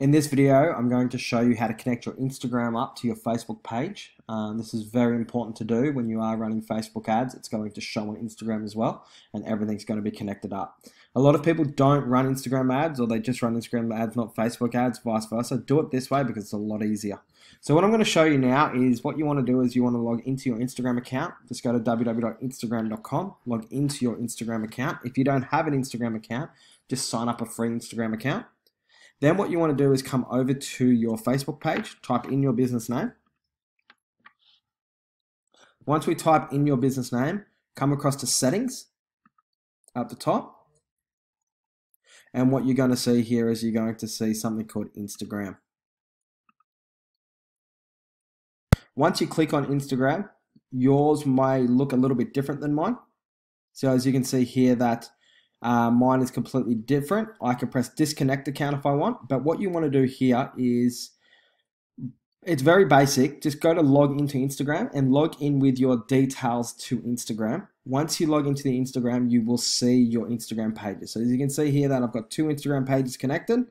In this video, I'm going to show you how to connect your Instagram up to your Facebook page. Um, this is very important to do when you are running Facebook ads. It's going to show on Instagram as well, and everything's going to be connected up. A lot of people don't run Instagram ads, or they just run Instagram ads, not Facebook ads, vice versa. Do it this way because it's a lot easier. So what I'm going to show you now is what you want to do is you want to log into your Instagram account. Just go to www.instagram.com, log into your Instagram account. If you don't have an Instagram account, just sign up a free Instagram account. Then what you want to do is come over to your Facebook page, type in your business name. Once we type in your business name, come across to settings at the top. And what you're going to see here is you're going to see something called Instagram. Once you click on Instagram, yours may look a little bit different than mine. So as you can see here that uh, mine is completely different. I can press disconnect account if I want, but what you want to do here is it's very basic. Just go to log into Instagram and log in with your details to Instagram. Once you log into the Instagram, you will see your Instagram pages. So as you can see here that I've got two Instagram pages connected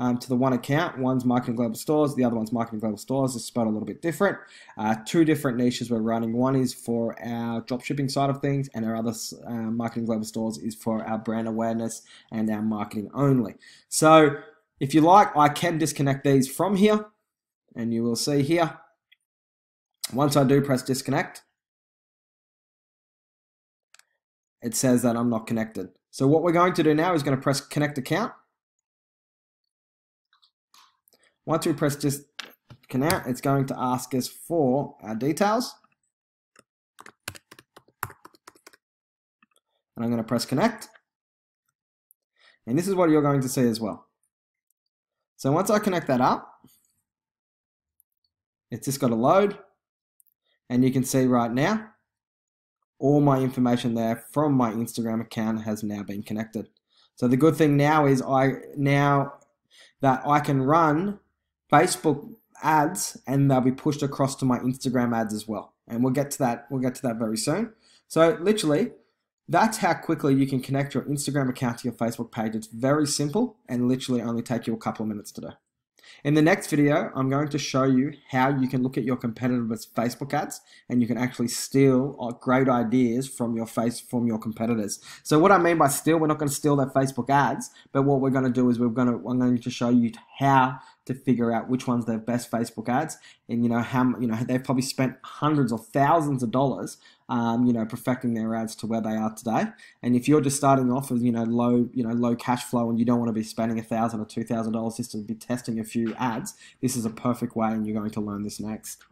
um, to the one account. One's Marketing Global Stores, the other one's Marketing Global Stores. It's spelled a little bit different. Uh, two different niches we're running. One is for our dropshipping side of things, and our other uh, Marketing Global Stores is for our brand awareness and our marketing only. So if you like, I can disconnect these from here, and you will see here. Once I do press disconnect, it says that I'm not connected. So what we're going to do now is going to press connect account. Once we press just connect, it's going to ask us for our details. And I'm going to press connect. And this is what you're going to see as well. So once I connect that up, it's just got to load. And you can see right now, all my information there from my Instagram account has now been connected. So the good thing now is I now that I can run Facebook ads and they'll be pushed across to my Instagram ads as well. And we'll get to that we'll get to that very soon. So literally that's how quickly you can connect your Instagram account to your Facebook page. It's very simple and literally only take you a couple of minutes to do. In the next video, I'm going to show you how you can look at your competitors' Facebook ads and you can actually steal uh, great ideas from your face from your competitors. So what I mean by steal, we're not going to steal their Facebook ads, but what we're going to do is we're going to I'm going to show you how to figure out which one's their best Facebook ads, and you know how you know they've probably spent hundreds or thousands of dollars, um, you know, perfecting their ads to where they are today. And if you're just starting off with you know low you know low cash flow and you don't want to be spending a thousand or two thousand dollars just to be testing a few ads, this is a perfect way, and you're going to learn this next.